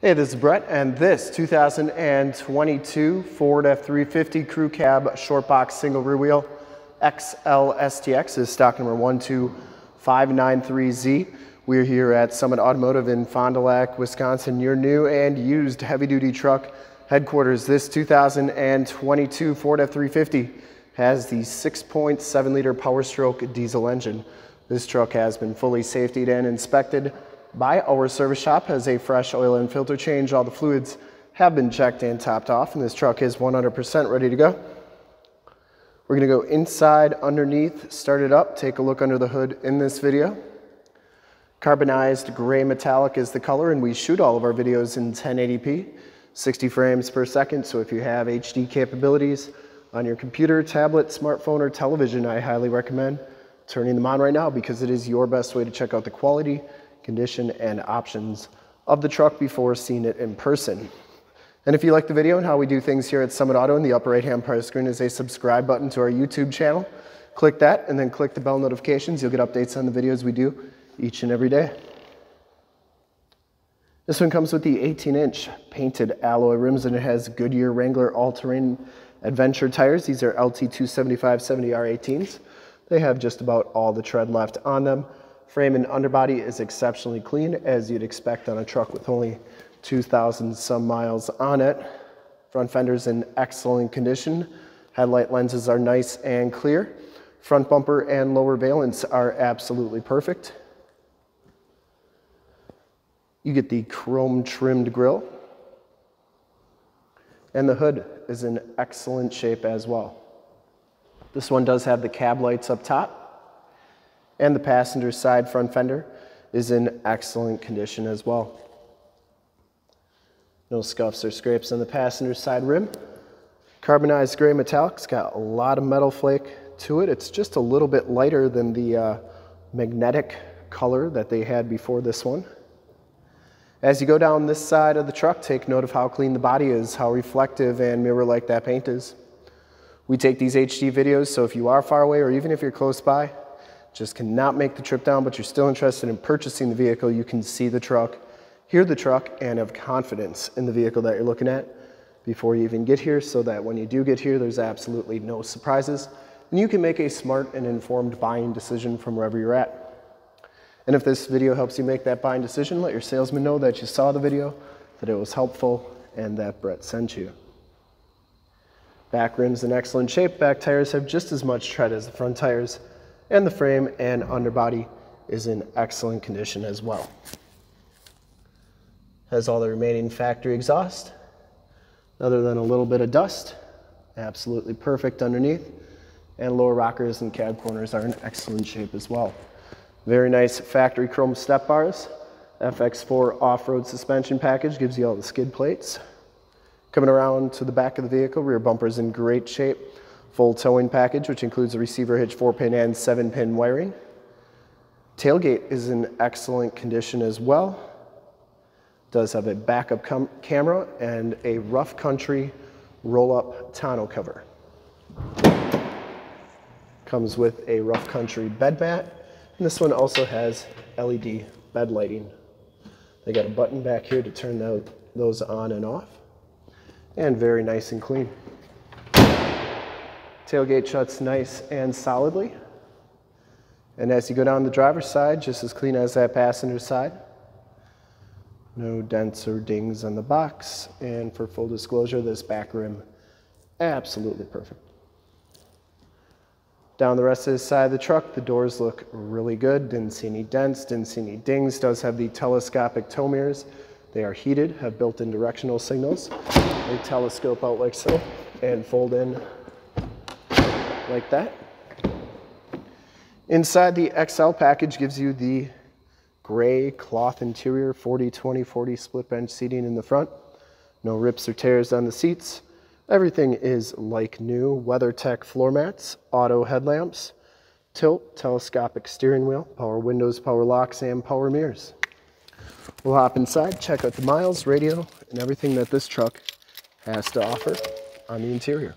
Hey, this is Brett, and this 2022 Ford F350 Crew Cab Short Box Single Rear Wheel XL STX is stock number 12593Z. We're here at Summit Automotive in Fond du Lac, Wisconsin, your new and used heavy-duty truck headquarters. This 2022 Ford F350 has the 6.7 liter Power Stroke diesel engine. This truck has been fully safetied and inspected by our service shop has a fresh oil and filter change. All the fluids have been checked and topped off and this truck is 100% ready to go. We're gonna go inside, underneath, start it up, take a look under the hood in this video. Carbonized gray metallic is the color and we shoot all of our videos in 1080p, 60 frames per second. So if you have HD capabilities on your computer, tablet, smartphone, or television, I highly recommend turning them on right now because it is your best way to check out the quality condition, and options of the truck before seeing it in person. And if you like the video and how we do things here at Summit Auto, in the upper right hand part of the screen is a subscribe button to our YouTube channel. Click that and then click the bell notifications. You'll get updates on the videos we do each and every day. This one comes with the 18 inch painted alloy rims and it has Goodyear Wrangler all-terrain adventure tires. These are LT275 70R18s. They have just about all the tread left on them. Frame and underbody is exceptionally clean as you'd expect on a truck with only 2,000 some miles on it. Front fender's in excellent condition. Headlight lenses are nice and clear. Front bumper and lower valance are absolutely perfect. You get the chrome trimmed grille. And the hood is in excellent shape as well. This one does have the cab lights up top and the passenger side front fender is in excellent condition as well. No scuffs or scrapes on the passenger side rim. Carbonized gray metallic, it's got a lot of metal flake to it. It's just a little bit lighter than the uh, magnetic color that they had before this one. As you go down this side of the truck, take note of how clean the body is, how reflective and mirror-like that paint is. We take these HD videos, so if you are far away or even if you're close by, just cannot make the trip down, but you're still interested in purchasing the vehicle, you can see the truck, hear the truck, and have confidence in the vehicle that you're looking at before you even get here so that when you do get here, there's absolutely no surprises. And you can make a smart and informed buying decision from wherever you're at. And if this video helps you make that buying decision, let your salesman know that you saw the video, that it was helpful, and that Brett sent you. Back rim's in excellent shape. Back tires have just as much tread as the front tires and the frame and underbody is in excellent condition as well. Has all the remaining factory exhaust, other than a little bit of dust, absolutely perfect underneath, and lower rockers and cab corners are in excellent shape as well. Very nice factory chrome step bars. FX4 off-road suspension package gives you all the skid plates. Coming around to the back of the vehicle, rear bumper's in great shape full towing package, which includes a receiver hitch, four pin and seven pin wiring. Tailgate is in excellent condition as well. Does have a backup camera and a rough country roll-up tonneau cover. Comes with a rough country bed mat, and this one also has LED bed lighting. They got a button back here to turn those on and off, and very nice and clean. Tailgate shuts nice and solidly. And as you go down the driver's side, just as clean as that passenger side. No dents or dings on the box. And for full disclosure, this back rim, absolutely perfect. Down the rest of the side of the truck, the doors look really good. Didn't see any dents, didn't see any dings. Does have the telescopic tow mirrors. They are heated, have built-in directional signals. They telescope out like so and fold in like that. Inside the XL package gives you the gray cloth interior, 40, 20, 40 split bench seating in the front. No rips or tears on the seats. Everything is like new. WeatherTech floor mats, auto headlamps, tilt, telescopic steering wheel, power windows, power locks, and power mirrors. We'll hop inside, check out the miles, radio, and everything that this truck has to offer on the interior.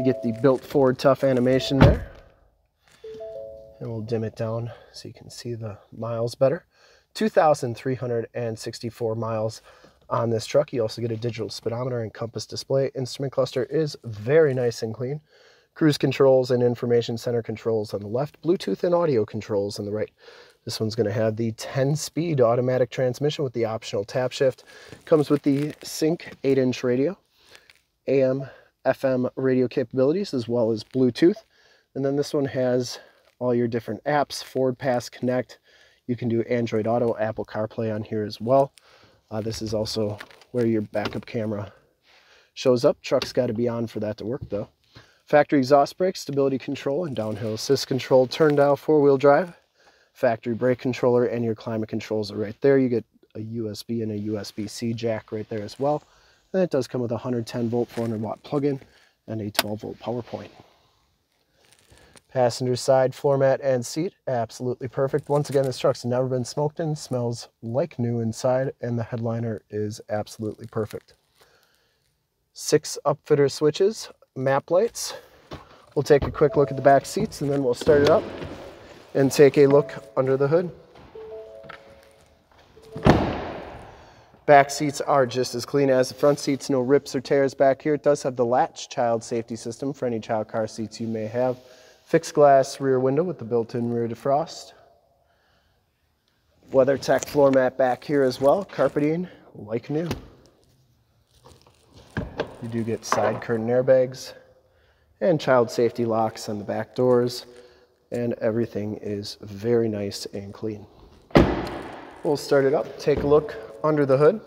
You get the built Ford tough animation there. And we'll dim it down so you can see the miles better. 2,364 miles on this truck. You also get a digital speedometer and compass display. Instrument cluster is very nice and clean. Cruise controls and information center controls on the left. Bluetooth and audio controls on the right. This one's going to have the 10-speed automatic transmission with the optional tap shift. Comes with the Sync 8-inch radio, AM, FM radio capabilities, as well as Bluetooth. And then this one has all your different apps, Ford Pass Connect. You can do Android Auto, Apple CarPlay on here as well. Uh, this is also where your backup camera shows up. Truck's got to be on for that to work though. Factory exhaust brakes, stability control, and downhill assist control, turn dial four-wheel drive, factory brake controller, and your climate controls are right there. You get a USB and a USB-C jack right there as well. And it does come with a 110 volt, 400 watt plug-in and a 12 volt power point. Passenger side floor mat and seat, absolutely perfect. Once again, this truck's never been smoked in, smells like new inside, and the headliner is absolutely perfect. Six upfitter switches, map lights. We'll take a quick look at the back seats and then we'll start it up and take a look under the hood. Back seats are just as clean as the front seats, no rips or tears back here. It does have the latch child safety system for any child car seats you may have. Fixed glass rear window with the built-in rear defrost. WeatherTech floor mat back here as well, carpeting like new. You do get side curtain airbags and child safety locks on the back doors and everything is very nice and clean. We'll start it up, take a look under the hood.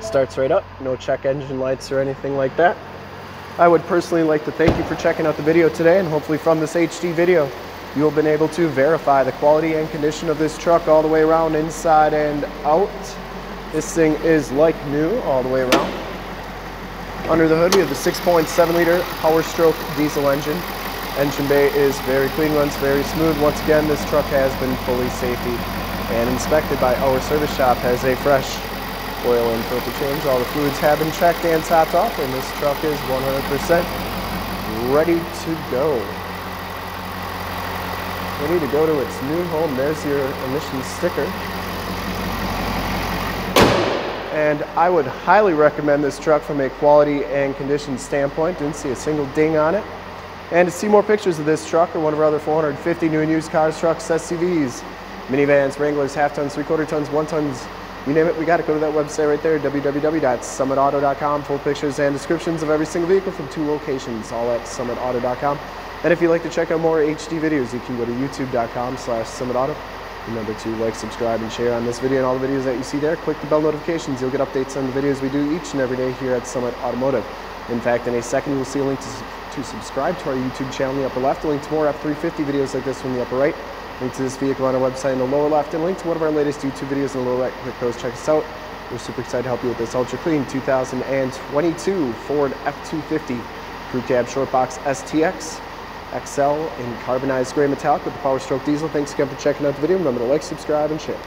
Starts right up, no check engine lights or anything like that. I would personally like to thank you for checking out the video today and hopefully from this HD video you have been able to verify the quality and condition of this truck all the way around inside and out. This thing is like new all the way around. Under the hood we have the 6.7 liter Power Stroke diesel engine. Engine bay is very clean, runs very smooth. Once again this truck has been fully safety and inspected by our service shop, has a fresh Oil and filter change. All the fluids have been checked and topped off, and this truck is 100% ready to go. Ready to go to its new home. There's your emissions sticker. And I would highly recommend this truck from a quality and condition standpoint. Didn't see a single ding on it. And to see more pictures of this truck or one of our other 450 new and used cars, trucks, SUVs, minivans, Wranglers, half tons, three quarter tons, one tons, you name it, we got to go to that website right there, www.summitauto.com. Full pictures and descriptions of every single vehicle from two locations, all at summitauto.com. And if you'd like to check out more HD videos, you can go to youtube.com slash summitauto. Remember to like, subscribe, and share on this video and all the videos that you see there. Click the bell notifications. You'll get updates on the videos we do each and every day here at Summit Automotive. In fact, in a second, you'll see a link to, to subscribe to our YouTube channel in the upper left, a link to more F350 videos like this one in the upper right, Link to this vehicle on our website in the lower left and a link to one of our latest YouTube videos in the lower right. Click those, check us out. We're super excited to help you with this ultra clean 2022 Ford F-250 Crew Cab Short Box STX XL in carbonized gray metallic with the Power Stroke diesel. Thanks again for checking out the video. Remember to like, subscribe, and share.